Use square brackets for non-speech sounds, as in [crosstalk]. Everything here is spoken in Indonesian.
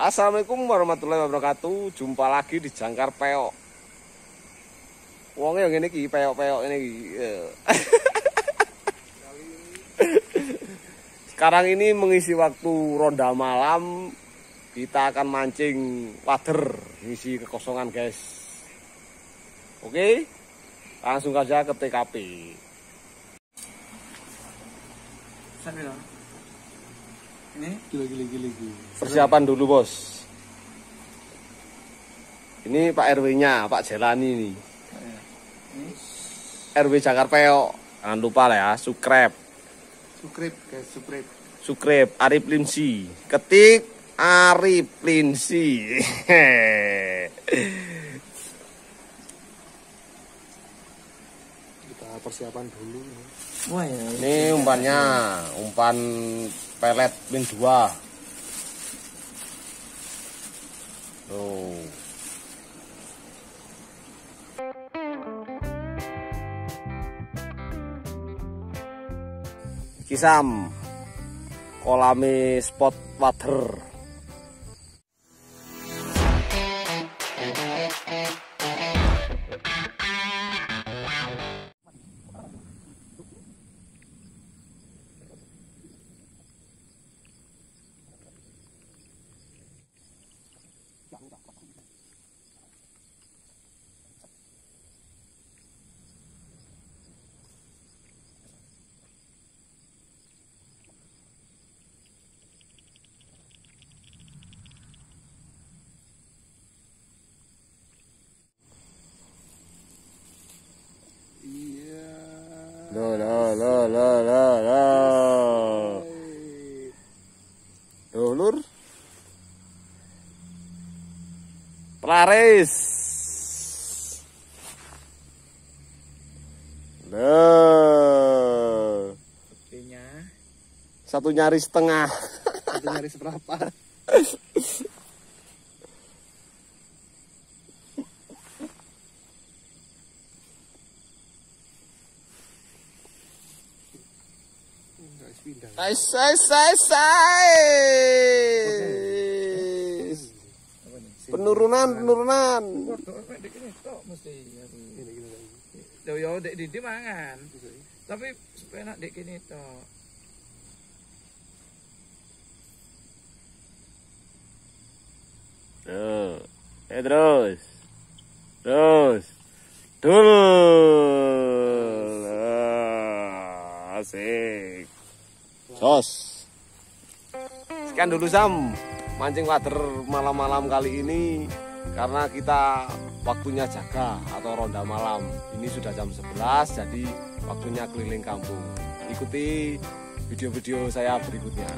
Assalamualaikum warahmatullahi wabarakatuh. Jumpa lagi di Jangkar Peok. Wongnya yang ini ki peok-peok ini ki. Eh. [laughs] Sekarang ini mengisi waktu ronda malam. Kita akan mancing water, ngisi kekosongan guys. Oke, langsung saja ke TKP. Dong. Ini Gila gila gila gila. Persiapan dulu bos. Ini Pak RW-nya, Pak Jelani nih. ini RW Jangkar Peok. Jangan lupa lah ya, subscribe. guys, sukrip. Subscribe Arif Linsi. Ketik Arif Linsi. [laughs] persiapan dulu. Wah ya. Ini umpannya, umpan pelet min 2. Tuh. Kisam kolame spot water. Lo lo lo lo lo lo. Tuh, lur. Pelaris. Loh. Oke-nya. Satu nyari setengah. Satu nyari seberapa? [laughs] Ais, ais, ais, ais. Penurunan, penurunan. Waduh, apa dek di mangan. Tapi enak dek ini tok. Tuh. Eh terus. Terus. Dulu. Ah, Asik. Sos. Sekian dulu Sam. Mancing water malam-malam kali ini karena kita waktunya jaga atau ronda malam. Ini sudah jam 11 jadi waktunya keliling kampung. Ikuti video-video saya berikutnya.